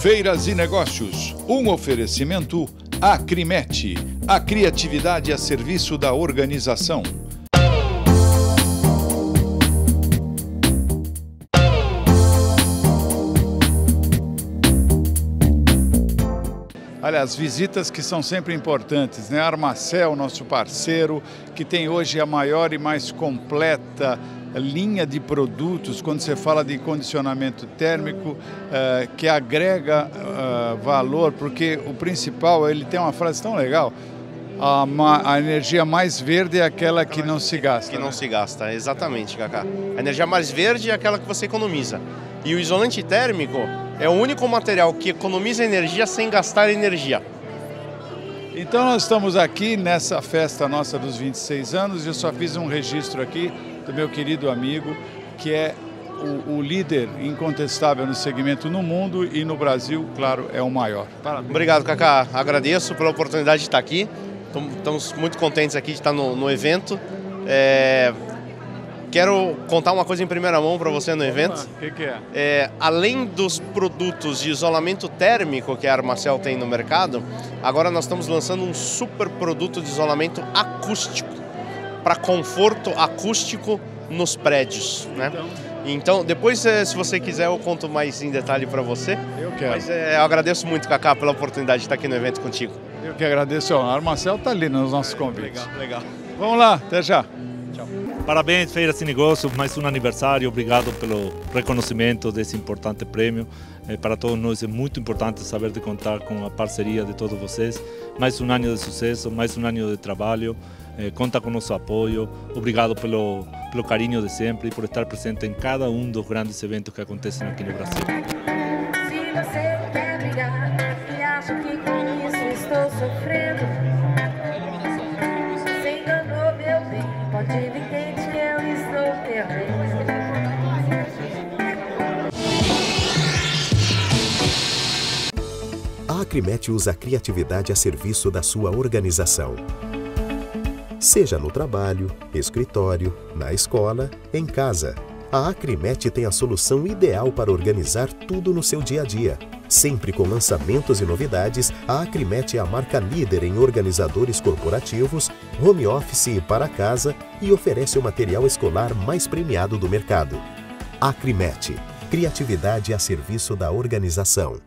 Feiras e Negócios, um oferecimento Acrimete, a criatividade a serviço da organização. Olha, as visitas que são sempre importantes, né? Armacel, nosso parceiro, que tem hoje a maior e mais completa linha de produtos, quando você fala de condicionamento térmico, uh, que agrega uh, valor, porque o principal, ele tem uma frase tão legal, a, a, energia mais verde é aquela que não se gasta. Que né? não se gasta, exatamente, Cacá. A energia mais verde é aquela que você economiza. E o isolante térmico é o único material que economiza energia sem gastar energia. Então nós estamos aqui nessa festa nossa dos 26 anos. Eu só fiz um registro aqui do meu querido amigo, que é o, o, líder incontestável no segmento no mundo e no Brasil, claro, é o maior. Parabéns. Obrigado, Cacá. Agradeço pela oportunidade de estar aqui. Estamos muito contentes aqui de estar no, no evento. É, Quero contar uma coisa em primeira mão para você no evento. O que, que é? é? Além dos produtos de isolamento térmico que a Armacel tem no mercado, agora nós estamos lançando um super produto de isolamento acústico para conforto acústico nos prédios, né? Então, então, depois, eh, se você quiser, eu conto mais em detalhe para você. Eu quero. Mas é, eu agradeço muito, Cacá, pela oportunidade de estar aqui no evento contigo. Eu que agradeço. A Armacel está ali nos nossos convites. Legal, legal. Vamos lá, até já. Parabéns, Feira de Negócios, mais um aniversário. Obrigado pelo reconhecimento desse importante prêmio. Eh, para todos nós é muito importante saber de contar com a parceria de todos vocês. Mais um ano de sucesso, mais um ano de trabalho. Eh, conta com nosso apoio. Obrigado pelo, pelo carinho de sempre e por estar presente em cada um dos grandes eventos que acontecem aqui no Brasil. Se você quer brigar e acha que com isso estou sofrendo, A Acrimete usa a criatividade a serviço da sua organização. Seja no trabalho, escritório, na escola, em casa. A Acrimete tem a solução ideal para organizar tudo no seu dia a dia. Sempre com lançamentos e novidades, a Acrimete é a marca líder em organizadores corporativos, home office e para casa e oferece o material escolar mais premiado do mercado. Acrimete, criatividade a serviço da organização.